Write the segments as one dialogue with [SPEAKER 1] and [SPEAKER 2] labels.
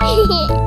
[SPEAKER 1] 嘿嘿。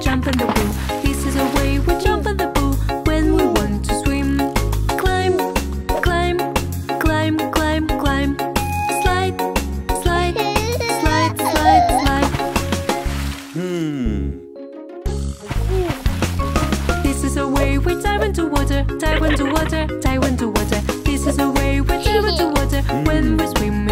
[SPEAKER 2] jump in the pool. This is the way we jump in the pool when we want to swim. Climb, climb, climb, climb, climb. Slide, slide, slide, slide, slide.
[SPEAKER 3] Hmm.
[SPEAKER 2] This is the way we dive into water, dive into water, dive into water. This is the way we dive into water when we swim.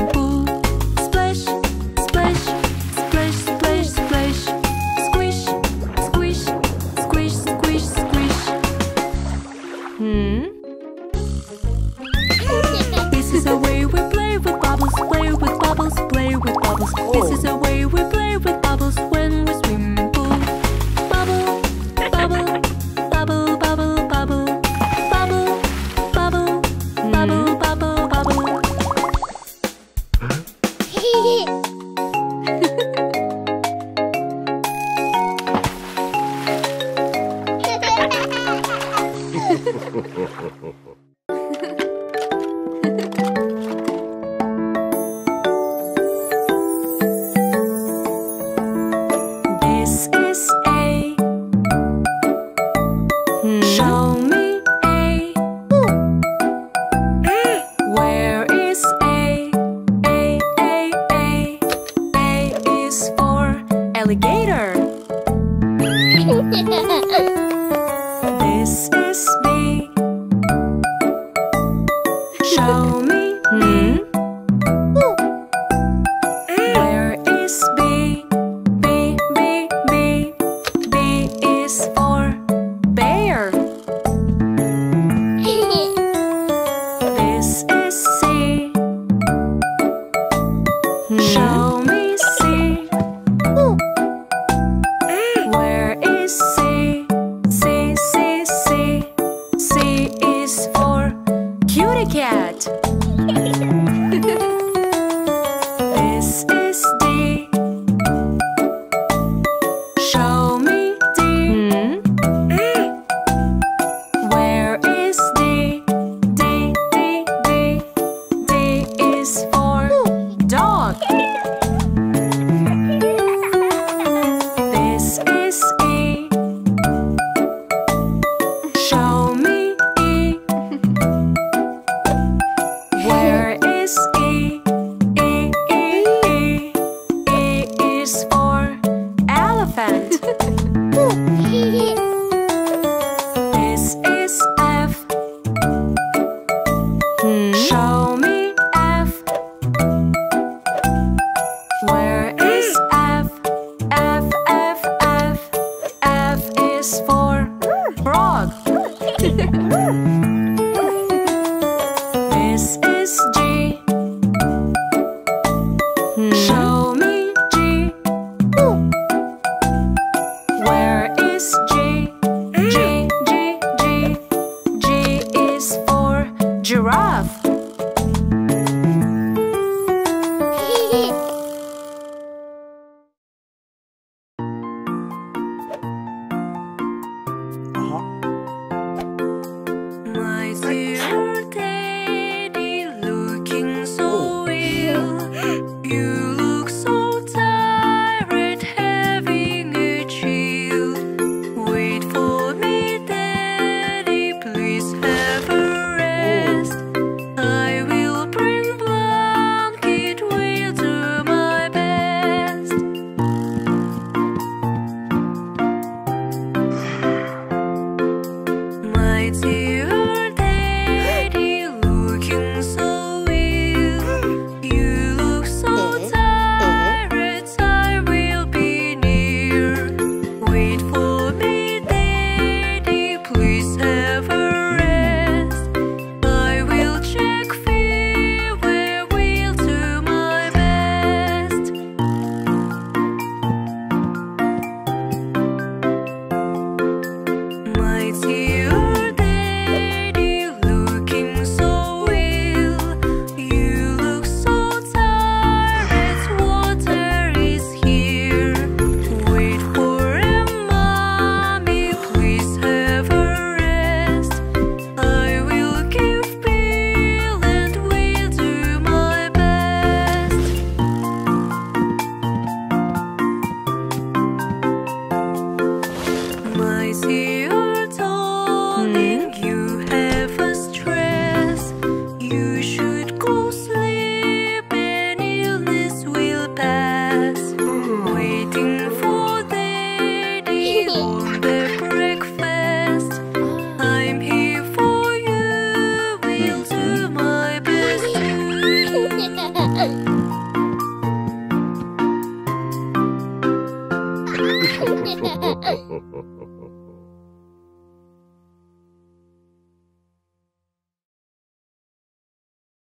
[SPEAKER 2] Ho, ho, ho, ho. Show me. Dog. this